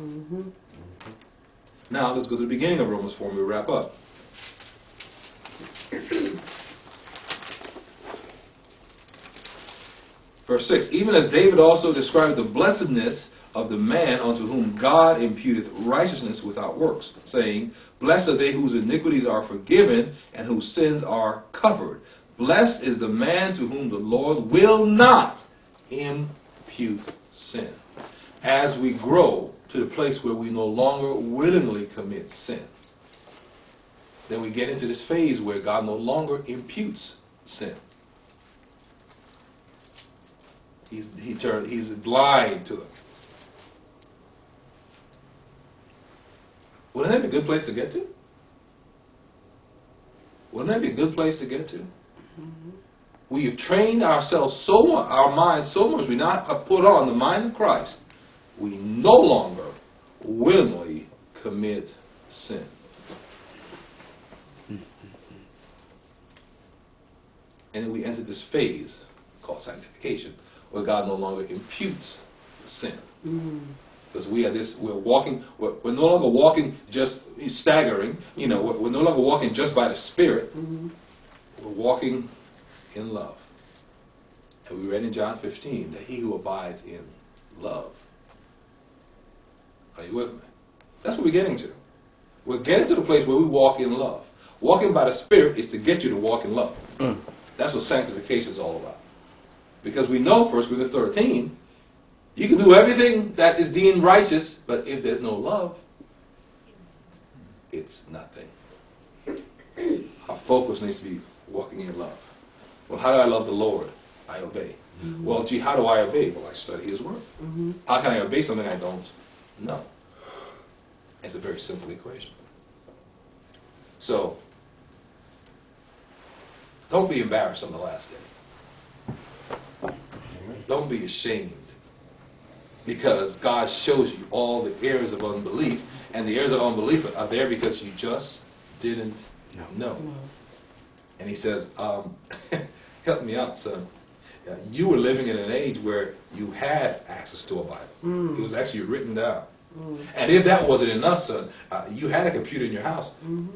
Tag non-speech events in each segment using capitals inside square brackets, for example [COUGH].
Mm-hmm. Now let's go to the beginning of Romans 4 and we wrap up. [CLEARS THROAT] Verse 6 Even as David also described the blessedness of the man unto whom God imputeth righteousness without works, saying, Blessed are they whose iniquities are forgiven and whose sins are covered. Blessed is the man to whom the Lord will not impute sin. As we grow to the place where we no longer willingly commit sin, then we get into this phase where God no longer imputes sin. He's, he turned, he's blind to it. Wouldn't that be a good place to get to? Wouldn't that be a good place to get to? Mm-hmm. We have trained ourselves so much, our minds so much, we not have put on the mind of Christ. We no longer willingly commit sin. And then we enter this phase called sanctification, where God no longer imputes sin. Mm-hmm because we are this we're walking we're, we're, no longer walking just staggering you know we're, we're no longer walking just by the spirit mm-hmm. we're walking in love and we read in john 15 that he who abides in love are you with me that's what we're getting to we're getting to the place where we walk in love walking by the spirit is to get you to walk in love mm. that's what sanctification is all about because we know first Corinthians 13 you can do everything that is deemed righteous, but if there's no love, it's nothing. Our focus needs to be walking in love. Well, how do I love the Lord? I obey. Mm-hmm. Well, gee, how do I obey? Well, I study His Word. Mm-hmm. How can I obey something I don't know? It's a very simple equation. So, don't be embarrassed on the last day. Don't be ashamed because God shows you all the errors of unbelief, and the errors of unbelief are there because you just didn't know. No. And He says, um, [LAUGHS] "Help me out, son. Uh, you were living in an age where you had access to a Bible. Mm. It was actually written down. Mm. And if that wasn't enough, son, uh, you had a computer in your house. Mm-hmm.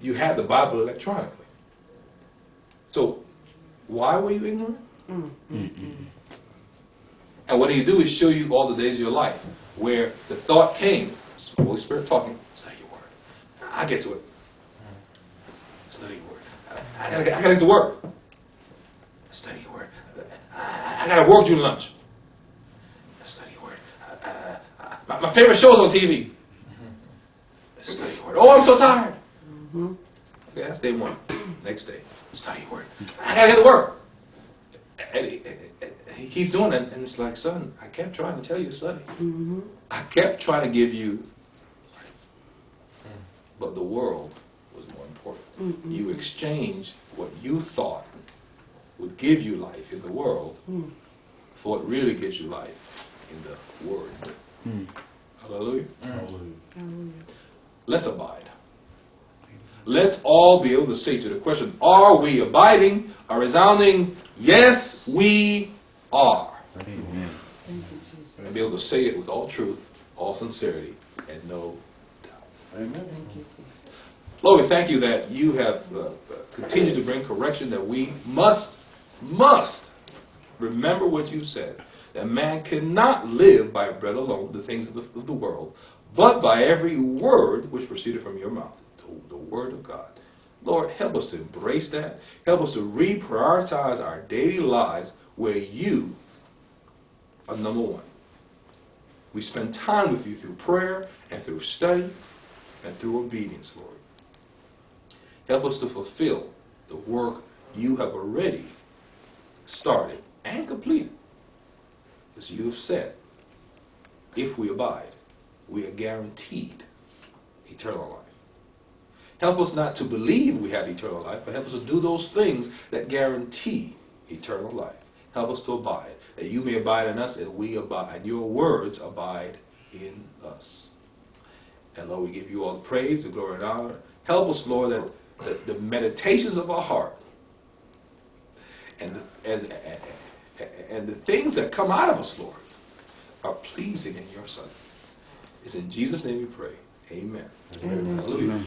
You had the Bible electronically. So, why were you ignorant? Mm-hmm. And what he do is show you all the days of your life where the thought came, Holy Spirit talking, study your word. I get to it. Study your word. I, I, gotta, I gotta get to work. Study your word. I, gotta work during lunch. Study your word. Uh, my, my, favorite show is on TV. Study your word. Oh, I'm so tired. Mm-hmm. Okay, that's day one. [CLEARS THROAT] Next day, study your word. I gotta get to work. And, he keeps doing it, and it's like, son, I kept trying to tell you to study. Mm-hmm. I kept trying to give you, but the world was more important. Mm-hmm. You exchanged what you thought would give you life in the world mm. for what really gives you life in the Word. Mm. Hallelujah. Hallelujah. Let's abide. Let's all be able to say to the question, are we abiding? A resounding yes, we are. Amen. And be able to say it with all truth, all sincerity, and no doubt. Amen. Lord, we thank you that you have uh, continued to bring correction that we must, must remember what you said. That man cannot live by bread alone, the things of the, of the world, but by every word which proceeded from your mouth, the, the word of God. Lord, help us to embrace that. Help us to reprioritize our daily lives where you are number one. We spend time with you through prayer and through study and through obedience, Lord. Help us to fulfill the work you have already started and completed. As you have said, if we abide, we are guaranteed eternal life. Help us not to believe we have eternal life, but help us to do those things that guarantee eternal life. Help us to abide, that you may abide in us and we abide, your words abide in us. And Lord, we give you all the praise, the glory, and honor. Help us, Lord, that the meditations of our heart and the, and, and, and the things that come out of us, Lord, are pleasing in your sight. It's in Jesus' name we pray. Amen. Amen. Hallelujah.